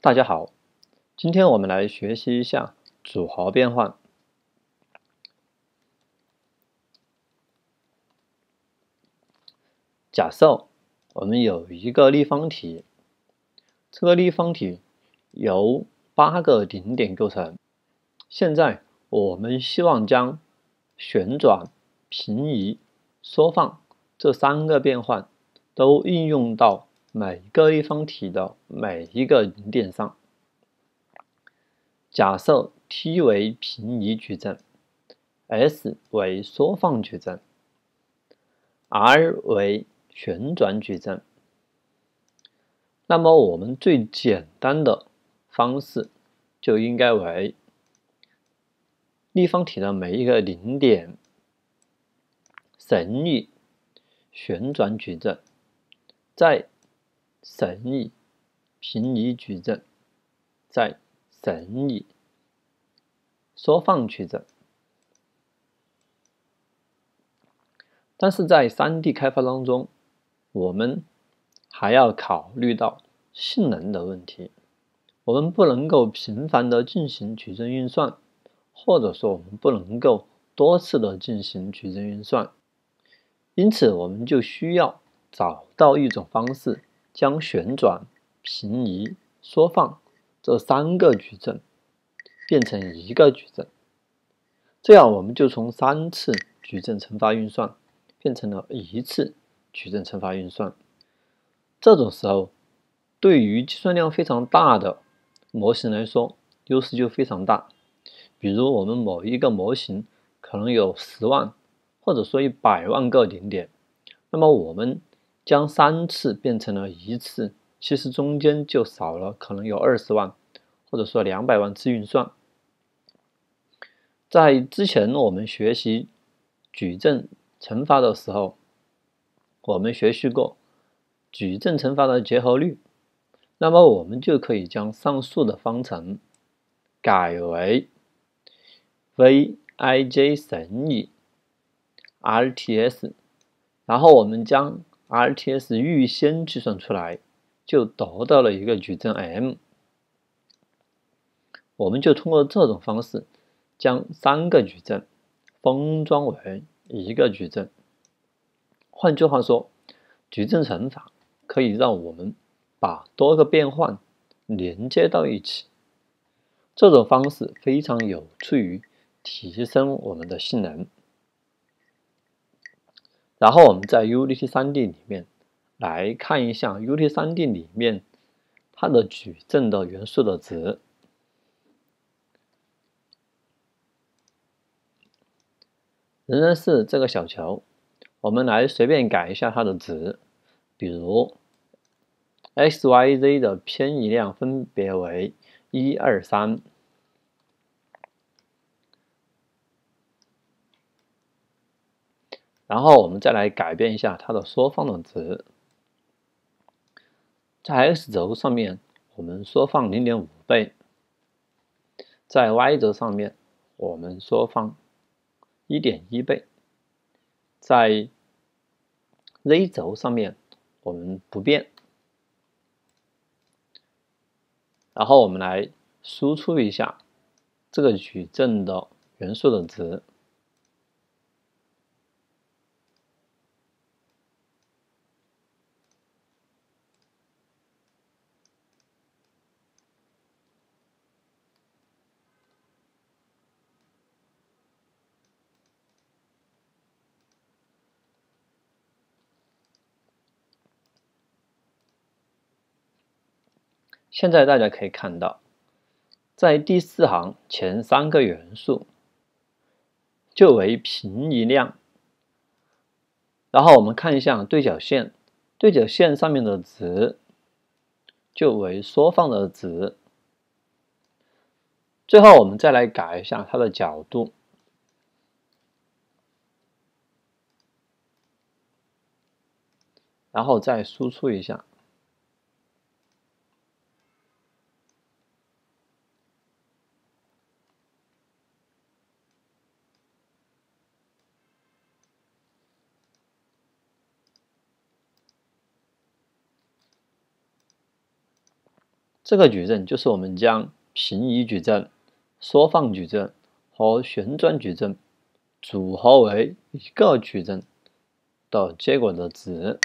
大家好，今天我们来学习一下组合变换。假设我们有一个立方体，这个立方体由八个顶点构成。现在我们希望将旋转、平移、缩放这三个变换都应用到。每个立方体的每一个零点上，假设 T 为平移矩阵，S 为缩放矩阵，R 为旋转矩阵。那么我们最简单的方式就应该为立方体的每一个零点乘以旋转矩阵，在乘以平移矩阵，再乘以缩放矩阵。但是在三 D 开发当中，我们还要考虑到性能的问题。我们不能够频繁的进行矩阵运算，或者说我们不能够多次的进行矩阵运算。因此，我们就需要找到一种方式。将旋转、平移、缩放这三个矩阵变成一个矩阵，这样我们就从三次矩阵乘法运算变成了一次矩阵乘法运算。这种时候，对于计算量非常大的模型来说，优势就非常大。比如我们某一个模型可能有十万，或者说一百万个顶点，那么我们。将三次变成了一次，其实中间就少了可能有二十万，或者说两百万次运算。在之前我们学习矩阵乘法的时候，我们学习过矩阵乘法的结合律，那么我们就可以将上述的方程改为 Vij 乘以 Rts，然后我们将 RTS 预先计算出来，就得到了一个矩阵 M。我们就通过这种方式，将三个矩阵封装为一个矩阵。换句话说，矩阵乘法可以让我们把多个变换连接到一起。这种方式非常有助于提升我们的性能。然后我们在 Unity 3D 里面来看一下 Unity 3D 里面它的矩阵的元素的值，仍然是这个小球。我们来随便改一下它的值，比如 x、y、z 的偏移量分别为一二三。然后我们再来改变一下它的缩放的值，在 x 轴上面我们缩放零点五倍，在 y 轴上面我们缩放一点一倍，在 z 轴上面我们不变。然后我们来输出一下这个矩阵的元素的值。现在大家可以看到，在第四行前三个元素就为平移量，然后我们看一下对角线，对角线上面的值就为缩放的值。最后我们再来改一下它的角度，然后再输出一下。这个矩阵就是我们将平移矩阵、缩放矩阵和旋转矩阵组合为一个矩阵的结果的值。